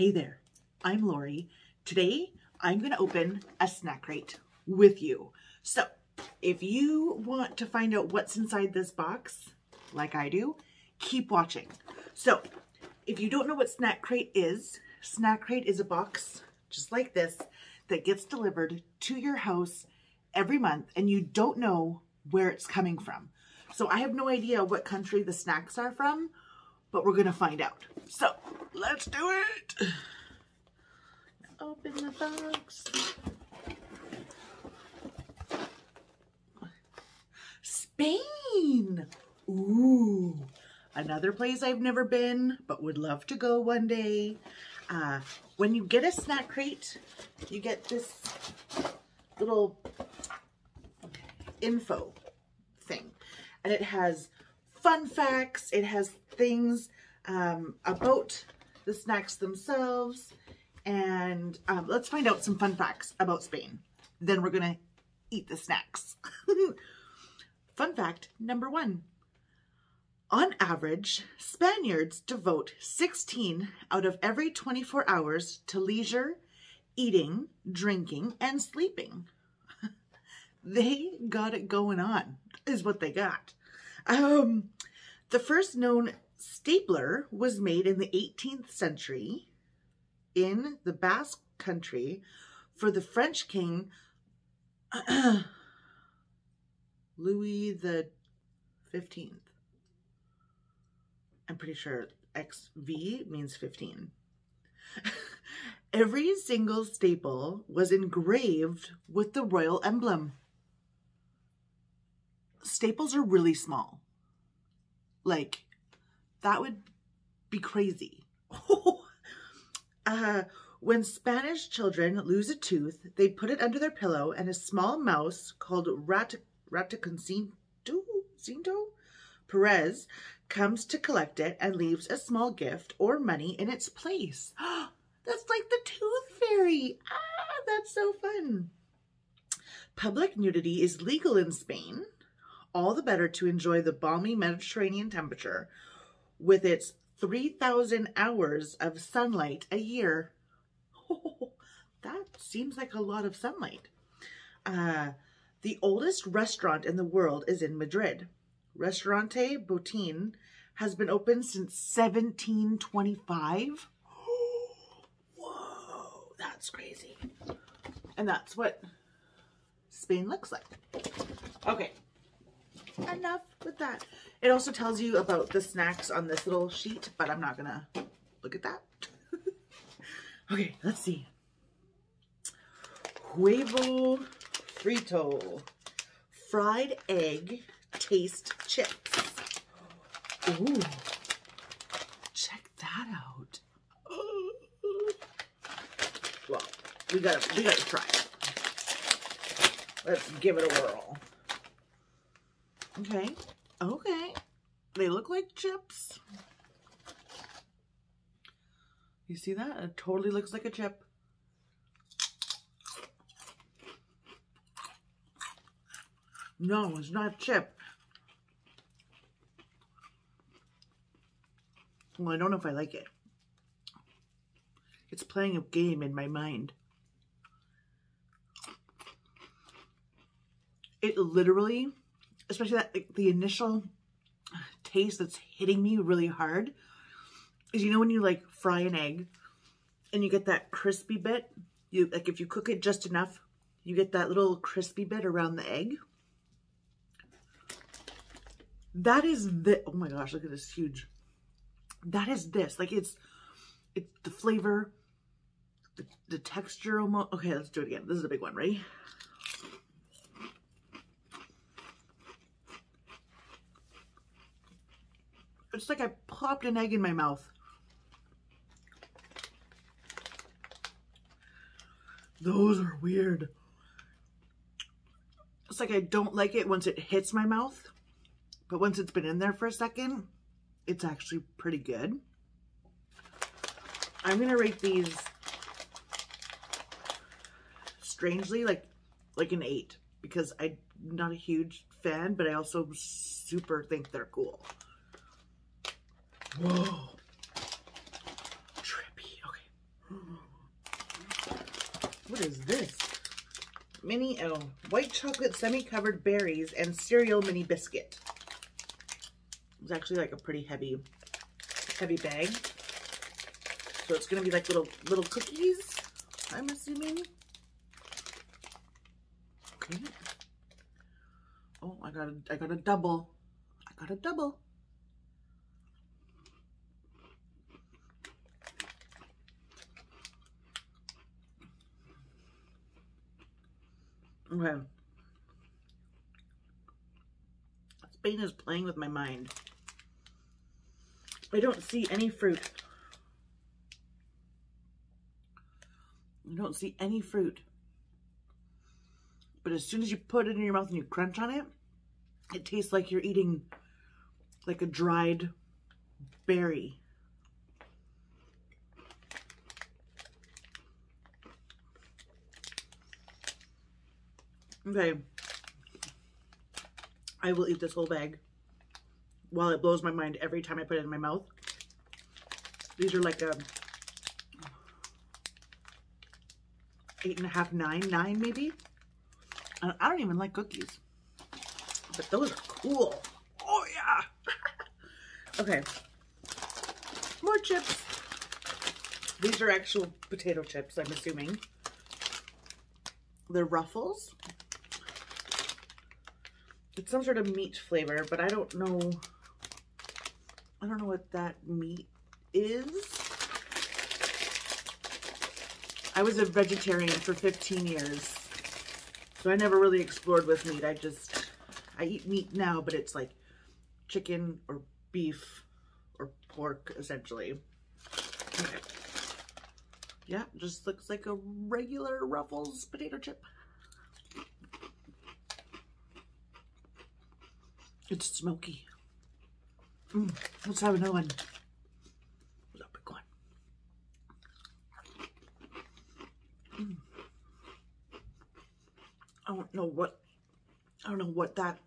Hey there, I'm Lori. Today, I'm going to open a snack crate with you. So, if you want to find out what's inside this box, like I do, keep watching. So, if you don't know what snack crate is, snack crate is a box just like this that gets delivered to your house every month and you don't know where it's coming from. So I have no idea what country the snacks are from, but we're going to find out. So let's do it. Open the box. Spain. Ooh, another place I've never been, but would love to go one day. Uh, when you get a snack crate, you get this little info thing. And it has fun facts. It has things um, about the snacks themselves. And um, let's find out some fun facts about Spain. Then we're going to eat the snacks. fun fact number one. On average, Spaniards devote 16 out of every 24 hours to leisure, eating, drinking, and sleeping. they got it going on, is what they got. Um, the first known stapler was made in the 18th century in the Basque country for the French king Louis the 15th. I'm pretty sure XV means 15. Every single staple was engraved with the royal emblem. Staples are really small. Like, that would be crazy. uh, when Spanish children lose a tooth, they put it under their pillow and a small mouse called Rat Ratoncito Perez comes to collect it and leaves a small gift or money in its place. That's like the tooth fairy. Ah, that's so fun. Public nudity is legal in Spain, all the better to enjoy the balmy Mediterranean temperature with its 3,000 hours of sunlight a year. Oh, that seems like a lot of sunlight. Uh, the oldest restaurant in the world is in Madrid. Restaurante Botín has been open since 1725. Whoa, that's crazy. And that's what Spain looks like. Okay, enough with that. It also tells you about the snacks on this little sheet, but I'm not gonna look at that. okay, let's see. Huevo frito, fried egg taste chips. Ooh, check that out. Well, we gotta, we gotta try it. Let's give it a whirl. Okay, okay. They look like chips. You see that? It totally looks like a chip. No, it's not chip. Well, I don't know if I like it. It's playing a game in my mind. It literally, especially that like, the initial taste that's hitting me really hard, is you know when you like fry an egg and you get that crispy bit, you like if you cook it just enough, you get that little crispy bit around the egg. That is the, oh my gosh, look at this huge. That is this, like it's, it's the flavor, the, the texture almost. Okay, let's do it again. This is a big one, ready? It's like I popped an egg in my mouth. Those are weird. It's like I don't like it once it hits my mouth. But once it's been in there for a second, it's actually pretty good. I'm going to rate these strangely like like an 8 because I'm not a huge fan, but I also super think they're cool. Whoa. Trippy. Okay. What is this? Mini, oh, white chocolate semi-covered berries and cereal mini biscuit. It's actually like a pretty heavy, heavy bag. So it's gonna be like little, little cookies, I'm assuming. Okay. Oh, I got a, I got a double. I got a double. Okay. Spain is playing with my mind. I don't see any fruit. I don't see any fruit. But as soon as you put it in your mouth and you crunch on it, it tastes like you're eating like a dried berry. Okay. I will eat this whole bag while it blows my mind every time I put it in my mouth. These are like a eight and a half, nine, nine maybe. And I don't even like cookies, but those are cool. Oh yeah. okay. More chips. These are actual potato chips, I'm assuming. They're Ruffles. It's some sort of meat flavor, but I don't know. I don't know what that meat is. I was a vegetarian for 15 years. So I never really explored with meat. I just, I eat meat now, but it's like chicken or beef or pork, essentially. Okay. Yeah, just looks like a regular Ruffles potato chip. It's smoky. Mm, let's have another one. What's big one? Mm. I don't know what, I don't know what that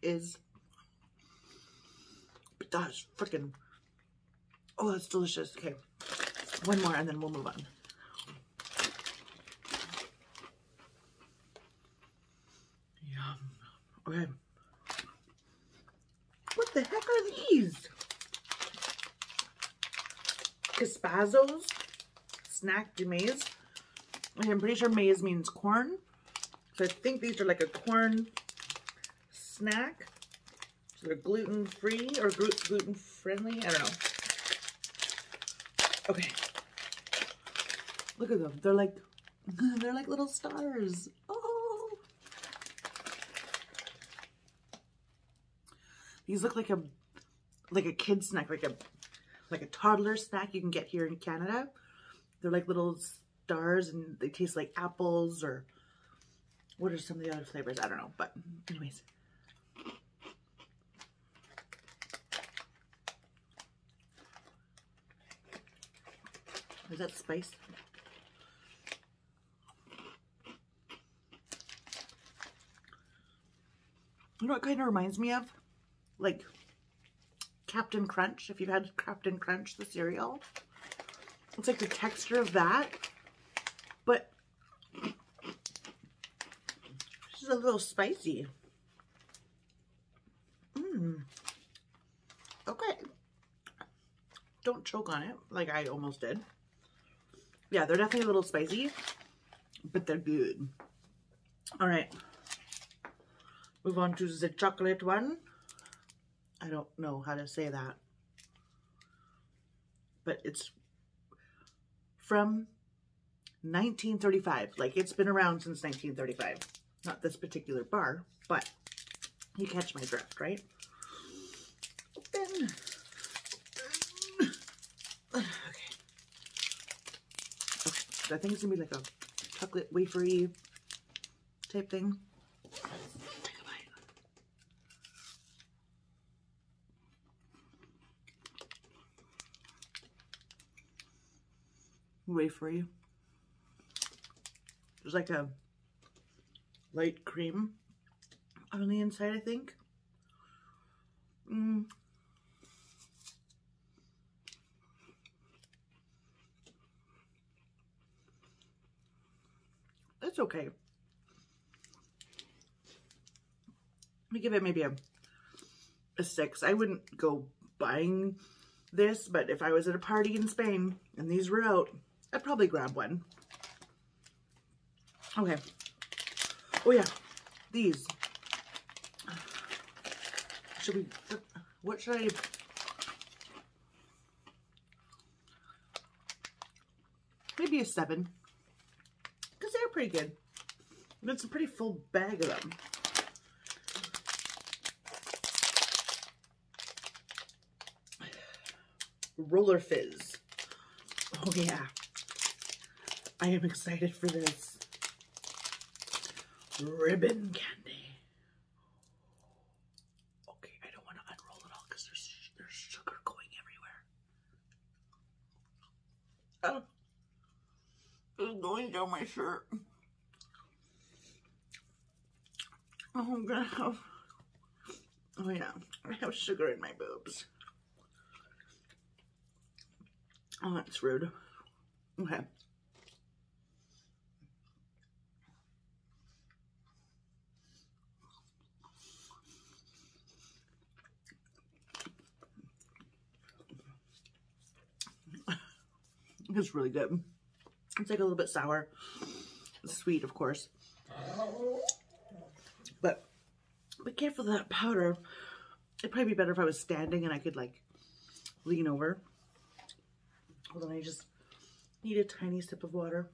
is. But that's freaking, oh, that's delicious. Okay, one more and then we'll move on. Okay. What the heck are these? Caspazos snack de maize. I'm pretty sure maize means corn. So I think these are like a corn snack. So they're gluten free or gluten friendly. I don't know. Okay. Look at them. They're like they're like little stars. Oh, These look like a like a kid snack, like a like a toddler snack you can get here in Canada. They're like little stars and they taste like apples or what are some of the other flavors? I don't know, but anyways. Is that spice? You know what kind of reminds me of? Like Captain Crunch, if you've had Captain Crunch, the cereal. It's like the texture of that, but is a little spicy. Mmm. Okay. Don't choke on it like I almost did. Yeah, they're definitely a little spicy, but they're good. All right. Move on to the chocolate one. I don't know how to say that. But it's from 1935. Like, it's been around since 1935. Not this particular bar, but you catch my drift, right? Open. Okay. Okay. I think it's going to be like a chocolate wafery type thing. Way for you. There's like a light cream on the inside, I think. Mm. It's okay. me give it maybe a, a six. I wouldn't go buying this, but if I was at a party in Spain and these were out, I'd probably grab one. Okay. Oh yeah, these. Should we, what should I, maybe a seven, because they're pretty good. It's a pretty full bag of them. Roller Fizz. Oh yeah. I am excited for this. Ribbon candy. Okay, I don't want to unroll it all because there's, there's sugar going everywhere. Oh, it's going down my shirt. Oh, I'm gonna have, oh yeah, I have sugar in my boobs. Oh, that's rude. Okay. It's really good. It's like a little bit sour. sweet, of course. But be careful of that powder. It'd probably be better if I was standing and I could like lean over. Hold on, I just need a tiny sip of water.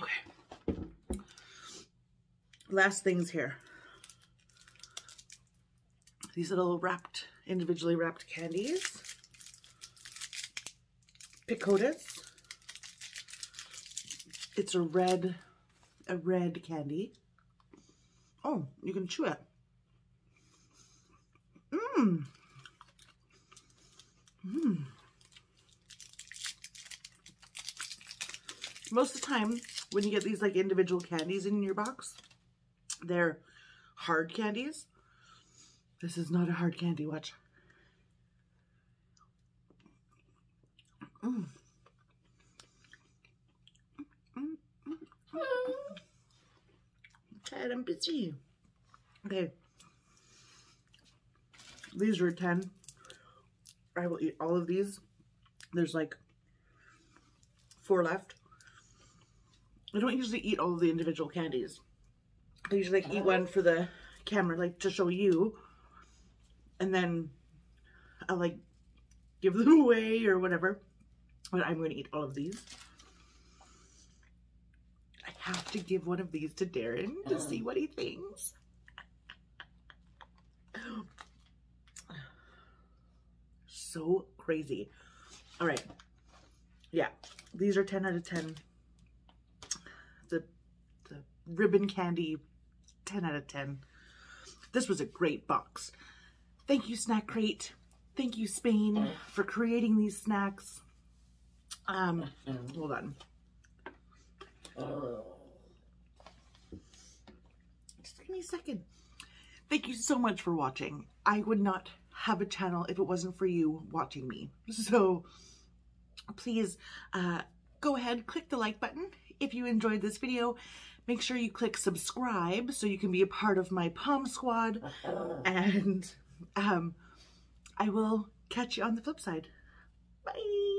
Okay. Last things here. These little wrapped, individually wrapped candies. Picotas. It's a red, a red candy. Oh, you can chew it. Mmm. Mmm. Most of the time, when you get these like individual candies in your box, they're hard candies. This is not a hard candy, watch. Mm, mm, mm, and busy. Okay. These are 10. I will eat all of these. There's like four left. I don't usually eat all of the individual candies. I usually like eat one for the camera, like to show you. And then I'll like give them away or whatever. But I'm going to eat all of these. I have to give one of these to Darren to oh. see what he thinks. so crazy. All right. Yeah, these are 10 out of 10. The, the ribbon candy, 10 out of 10. This was a great box. Thank you, Snack Crate. Thank you, Spain, for creating these snacks. Um, hold on. Just give me a second. Thank you so much for watching. I would not have a channel if it wasn't for you watching me. So please uh, go ahead, click the like button if you enjoyed this video. Make sure you click subscribe so you can be a part of my Palm Squad. And um, I will catch you on the flip side. Bye.